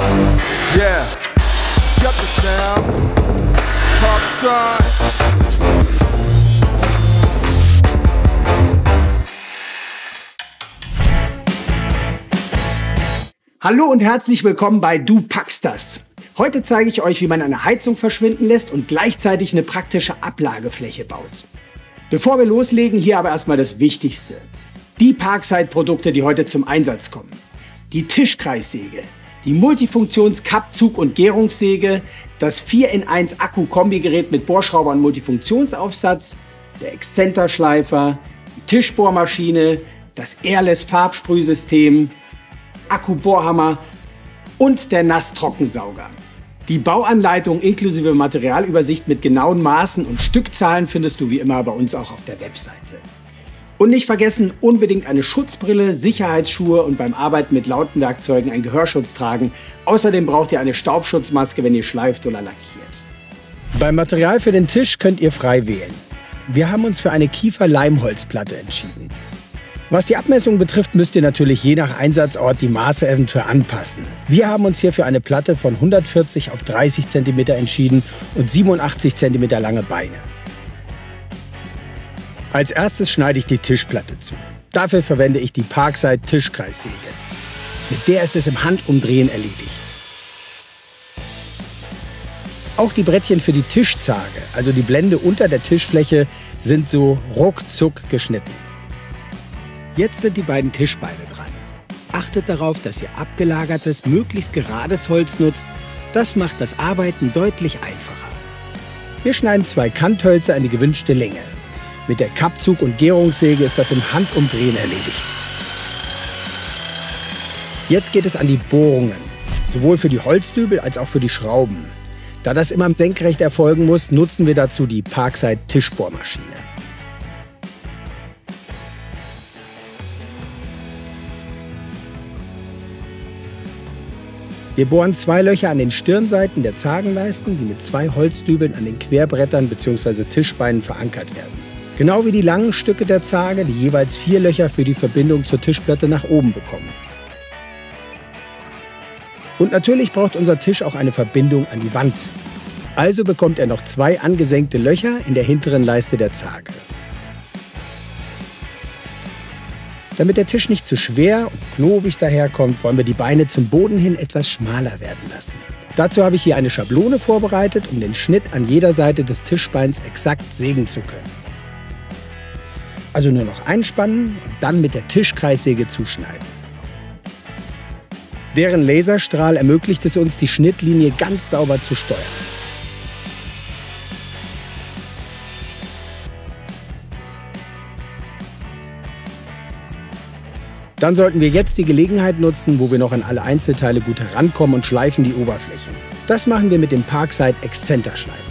Yeah, got this now. Parkside. Hallo und herzlich willkommen bei Du packst das. Heute zeige ich euch, wie man eine Heizung verschwinden lässt und gleichzeitig eine praktische Ablagefläche baut. Bevor wir loslegen, hier aber erstmal das Wichtigste. Die Parkside-Produkte, die heute zum Einsatz kommen. Die Tischkreissäge, die Multifunktions-Kappzug- und Gärungssäge, das 4 in 1 Akku-Kombigerät mit Bohrschrauber und Multifunktionsaufsatz, der Exzenterschleifer, die Tischbohrmaschine, das Airless Farbsprühsystem, Akkubohrhammer und der Nass-Trockensauger. Die Bauanleitung inklusive Materialübersicht mit genauen Maßen und Stückzahlen findest du wie immer bei uns auch auf der Webseite. Und nicht vergessen, unbedingt eine Schutzbrille, Sicherheitsschuhe und beim Arbeiten mit lauten Werkzeugen einen Gehörschutz tragen. Außerdem braucht ihr eine Staubschutzmaske, wenn ihr schleift oder lackiert. Beim Material für den Tisch könnt ihr frei wählen. Wir haben uns für eine Kiefer-Leimholzplatte entschieden. Was die Abmessung betrifft, müsst ihr natürlich je nach Einsatzort die Maße eventuell anpassen. Wir haben uns hier für eine Platte von 140 auf 30 cm entschieden und 87 cm lange Beine. Als erstes schneide ich die Tischplatte zu. Dafür verwende ich die Parkside Tischkreissäge. Mit der ist es im Handumdrehen erledigt. Auch die Brettchen für die Tischzage, also die Blende unter der Tischfläche, sind so ruckzuck geschnitten. Jetzt sind die beiden Tischbeine dran. Achtet darauf, dass ihr abgelagertes, möglichst gerades Holz nutzt. Das macht das Arbeiten deutlich einfacher. Wir schneiden zwei Kanthölzer in die gewünschte Länge. Mit der Kappzug- und Gärungssäge ist das im Handumdrehen erledigt. Jetzt geht es an die Bohrungen, sowohl für die Holzdübel als auch für die Schrauben. Da das immer senkrecht erfolgen muss, nutzen wir dazu die Parkside Tischbohrmaschine. Wir bohren zwei Löcher an den Stirnseiten der Zagenleisten, die mit zwei Holzdübeln an den Querbrettern bzw. Tischbeinen verankert werden. Genau wie die langen Stücke der Zage, die jeweils vier Löcher für die Verbindung zur Tischplatte nach oben bekommen. Und natürlich braucht unser Tisch auch eine Verbindung an die Wand. Also bekommt er noch zwei angesenkte Löcher in der hinteren Leiste der Zage. Damit der Tisch nicht zu schwer und klobig daherkommt, wollen wir die Beine zum Boden hin etwas schmaler werden lassen. Dazu habe ich hier eine Schablone vorbereitet, um den Schnitt an jeder Seite des Tischbeins exakt sägen zu können. Also nur noch einspannen und dann mit der Tischkreissäge zuschneiden. Deren Laserstrahl ermöglicht es uns, die Schnittlinie ganz sauber zu steuern. Dann sollten wir jetzt die Gelegenheit nutzen, wo wir noch an alle Einzelteile gut herankommen und schleifen die Oberflächen. Das machen wir mit dem Parkside Exzenterschleifer.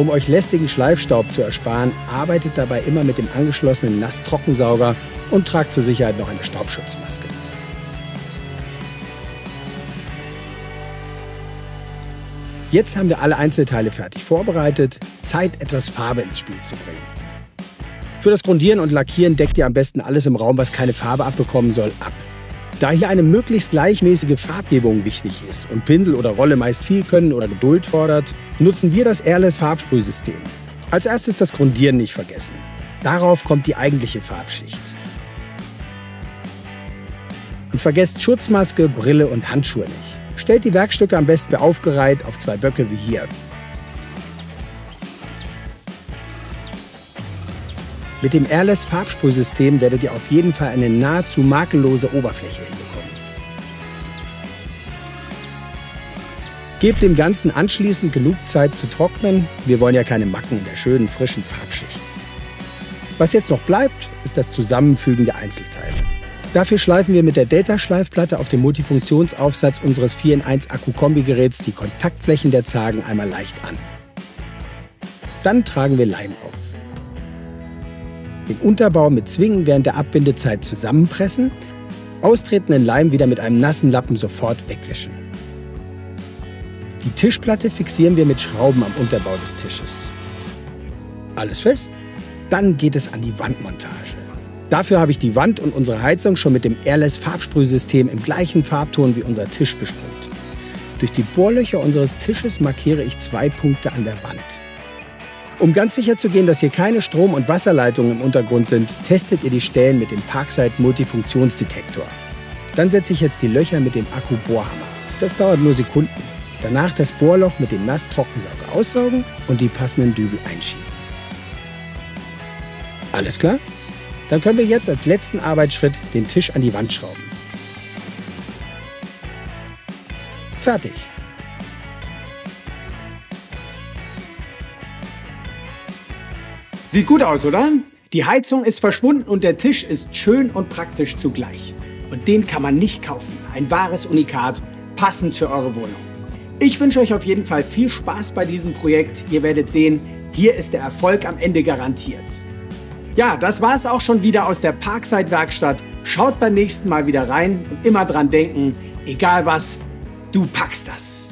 Um euch lästigen Schleifstaub zu ersparen, arbeitet dabei immer mit dem angeschlossenen Nass-Trockensauger und tragt zur Sicherheit noch eine Staubschutzmaske. Jetzt haben wir alle Einzelteile fertig vorbereitet. Zeit, etwas Farbe ins Spiel zu bringen. Für das Grundieren und Lackieren deckt ihr am besten alles im Raum, was keine Farbe abbekommen soll, ab. Da hier eine möglichst gleichmäßige Farbgebung wichtig ist und Pinsel oder Rolle meist viel können oder Geduld fordert, nutzen wir das Airless Farbsprühsystem. Als erstes das Grundieren nicht vergessen. Darauf kommt die eigentliche Farbschicht. Und vergesst Schutzmaske, Brille und Handschuhe nicht. Stellt die Werkstücke am besten aufgereiht auf zwei Böcke wie hier. Mit dem Airless Farbsprühsystem werdet ihr auf jeden Fall eine nahezu makellose Oberfläche hinbekommen. Gebt dem Ganzen anschließend genug Zeit zu trocknen. Wir wollen ja keine Macken in der schönen, frischen Farbschicht. Was jetzt noch bleibt, ist das Zusammenfügen der Einzelteile. Dafür schleifen wir mit der Data-Schleifplatte auf dem Multifunktionsaufsatz unseres 4 in 1 Akku-Kombi-Geräts die Kontaktflächen der Zagen einmal leicht an. Dann tragen wir Leim auf. Den Unterbau mit Zwingen während der Abbindezeit zusammenpressen, austretenden Leim wieder mit einem nassen Lappen sofort wegwischen. Die Tischplatte fixieren wir mit Schrauben am Unterbau des Tisches. Alles fest? Dann geht es an die Wandmontage. Dafür habe ich die Wand und unsere Heizung schon mit dem Airless Farbsprühsystem im gleichen Farbton wie unser Tisch besprüht. Durch die Bohrlöcher unseres Tisches markiere ich zwei Punkte an der Wand. Um ganz sicher zu gehen, dass hier keine Strom- und Wasserleitungen im Untergrund sind, testet ihr die Stellen mit dem Parkside Multifunktionsdetektor. Dann setze ich jetzt die Löcher mit dem Akku-Bohrhammer. Das dauert nur Sekunden. Danach das Bohrloch mit dem Nass-Trockensauger aussaugen und die passenden Dübel einschieben. Alles klar? Dann können wir jetzt als letzten Arbeitsschritt den Tisch an die Wand schrauben. Fertig. Sieht gut aus, oder? Die Heizung ist verschwunden und der Tisch ist schön und praktisch zugleich. Und den kann man nicht kaufen. Ein wahres Unikat, passend für eure Wohnung. Ich wünsche euch auf jeden Fall viel Spaß bei diesem Projekt. Ihr werdet sehen, hier ist der Erfolg am Ende garantiert. Ja, das war es auch schon wieder aus der Parkside Werkstatt. Schaut beim nächsten Mal wieder rein und immer dran denken, egal was, du packst das.